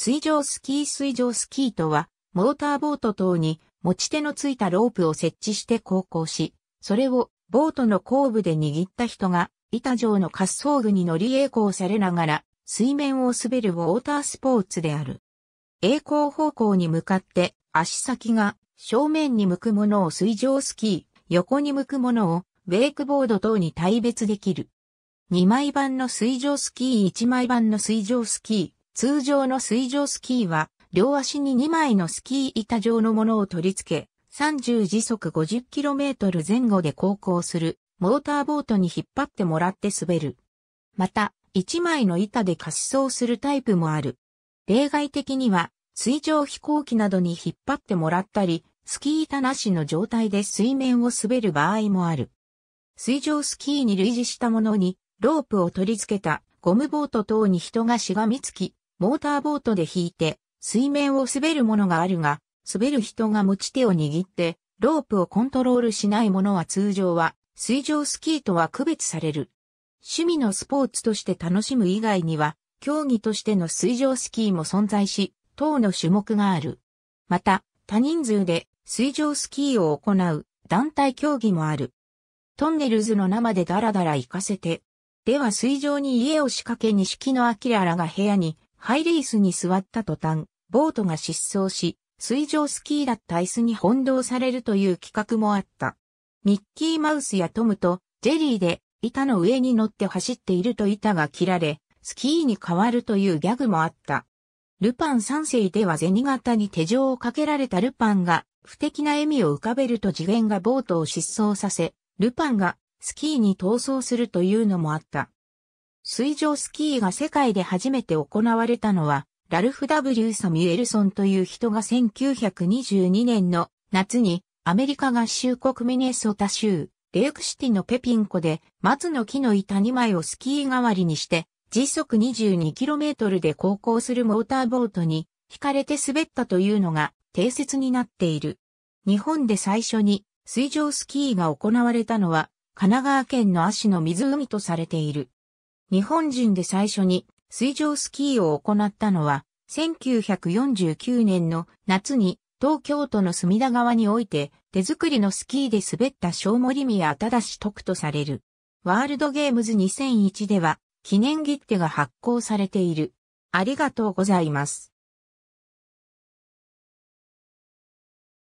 水上スキー水上スキーとは、モーターボート等に持ち手のついたロープを設置して航行し、それをボートの後部で握った人が板状の滑走具に乗り栄光されながら水面を滑るウォータースポーツである。栄光方向に向かって足先が正面に向くものを水上スキー、横に向くものをウェイクボード等に対別できる。2枚版の水上スキー1枚版の水上スキー、通常の水上スキーは両足に2枚のスキー板状のものを取り付け、30時速 50km 前後で航行するモーターボートに引っ張ってもらって滑る。また、1枚の板で滑走するタイプもある。例外的には、水上飛行機などに引っ張ってもらったり、スキー板なしの状態で水面を滑る場合もある。水上スキーに類似したものに、ロープを取り付けたゴムボート等に人がしがみつき、モーターボートで引いて、水面を滑るものがあるが、滑る人が持ち手を握って、ロープをコントロールしないものは通常は、水上スキーとは区別される。趣味のスポーツとして楽しむ以外には、競技としての水上スキーも存在し、等の種目がある。また、多人数で水上スキーを行う団体競技もある。トンネルズの生でダラダラ行かせて。では水上に家を仕掛け錦野明らが部屋にハイレースに座った途端、ボートが失踪し、水上スキーだった椅子に翻弄されるという企画もあった。ミッキーマウスやトムとジェリーで板の上に乗って走っていると板が切られ、スキーに変わるというギャグもあった。ルパン三世では銭形に手錠をかけられたルパンが不敵な笑みを浮かべると次元がボートを失踪させ、ルパンがスキーに逃走するというのもあった。水上スキーが世界で初めて行われたのは、ラルフ・ W・ サミュエルソンという人が1922年の夏にアメリカ合衆国ミネソタ州レイクシティのペピンコで松の木の板2枚をスキー代わりにして時速 22km で航行するモーターボートに引かれて滑ったというのが定説になっている。日本で最初に水上スキーが行われたのは神奈川県の足の湖とされている。日本人で最初に水上スキーを行ったのは1949年の夏に東京都の隅田川において手作りのスキーで滑った小森宮正徳とされる。ワールドゲームズ2001では記念切手が発行されている。ありがとうございます。